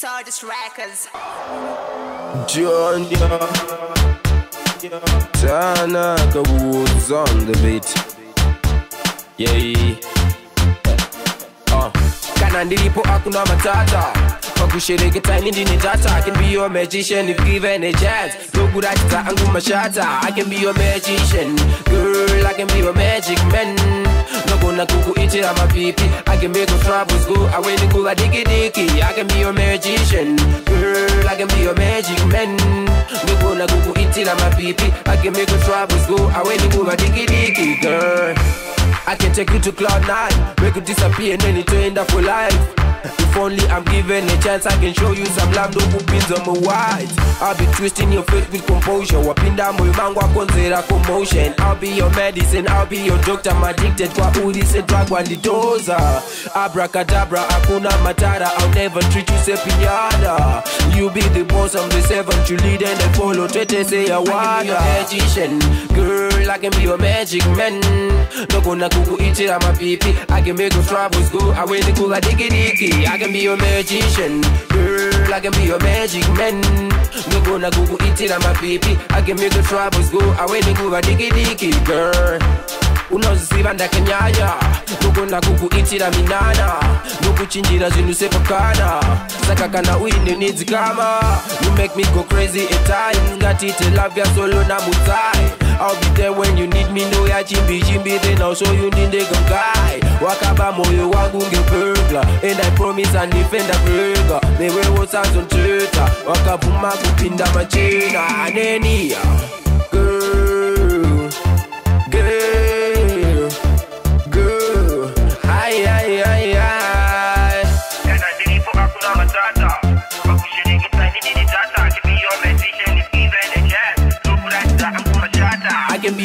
Sardis Records. Junior Tanaka Woods on the beat Yeah uh. Kana hakuna matata kwa kushereketa ini ndini tata I can be your magician if given a chance. Nogurata angu mashata I can be your magician. Girl I can be your magic man. Nogona kuku itira mapipi I can make your troubles go away ni kula diki diki I can be your magician. Girl I can be your magic man. Nogona kuku itira mapipi I can make your troubles go away ni kula diki diki Girl I can take you to cloud nine, make you disappear and then it end up for life. If only I'm given a chance, I can show you some love. No pins on my white. I'll be twisting your face with composure. Wapinda moyo mangu wakonzera commotion. I'll be your medicine, I'll be your doctor. I'm addicted kwa udi se drug wandidoza. Abracadabra, akuna matara. I'll never treat you say piñata. You be the boss, I'm the servant. You lead and I follow. Tete say I wanna. your magician, girl. I can be your magic man. No gonna kuku itira mapipi. I can make your troubles go away. The cool I digi digi. I can be your magician, girl. I can be your magic man. No gonna kuku itira mapipi. I can make your troubles go away. The cool I digi digi, girl. unozisiva ndakanyanya nogona kukuitira minana nokuchinjira zvinhu sepakana saka kana uine needs kama you make me go crazy at times ngatite love yasolo namutsai I'll be there when you need me no ya chimbi then I'll show you nindegamkai wakaba moyo wangu ngepegla and I promise and defend a brega mewe wosanzonteta wakavuma kupinda machina. Anenia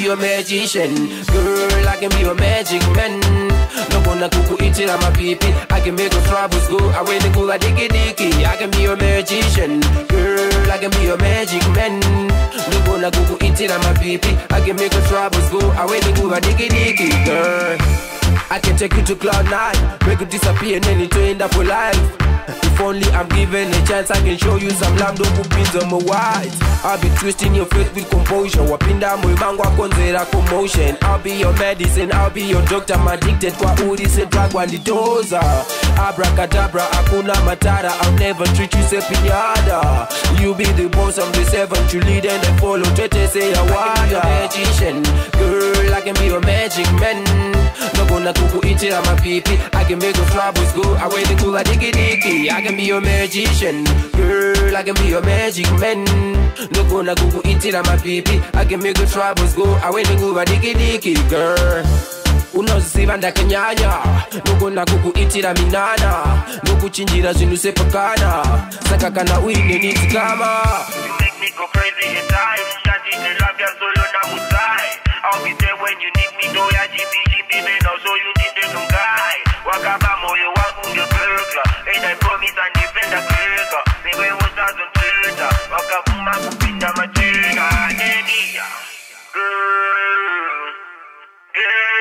your magician, girl. I can be your magic man. No gonna kuku itira mapipi. I can make your troubles go away. The kula diki diki. I can be your magician, girl. I can be your magic man. No gonna kuku itira mapipi. I can make your troubles go away. The kula diki diki, girl. I can take you to cloud nine, make you disappear and then it end up for life. If only I'm given a chance, I can show you some love. Don't put pins on my white. I'll be twisting your face with composure. Wapinda moyo mangu wakonzera commotion. I'll be your medicine, I'll be your doctor. I'm addicted kwa udi se drug wandidoza. Abracadabra, akuna matara. I'll never treat you say piñata. You be the boss, I'm the servant. You lead and I follow. Tete say I wanna. Magician, girl, I can be your magic man. No gonna kuku itira mapipi. I can make your troubles go away. The kula digi digi. I can be your magician, girl. I can be your magic man. No gonna kuku itira mapipi. I can make your troubles go away. The kula digi digi, girl unoziva ndakenyanya nogona kukuitira minana nokuchinjira zvinhu sepakana saka kana uine nitsikama I'll be there when you need me, ya jibi jibi man, also you need the new guy. Waka ba and I promise I defend the yeah. Girl, girl.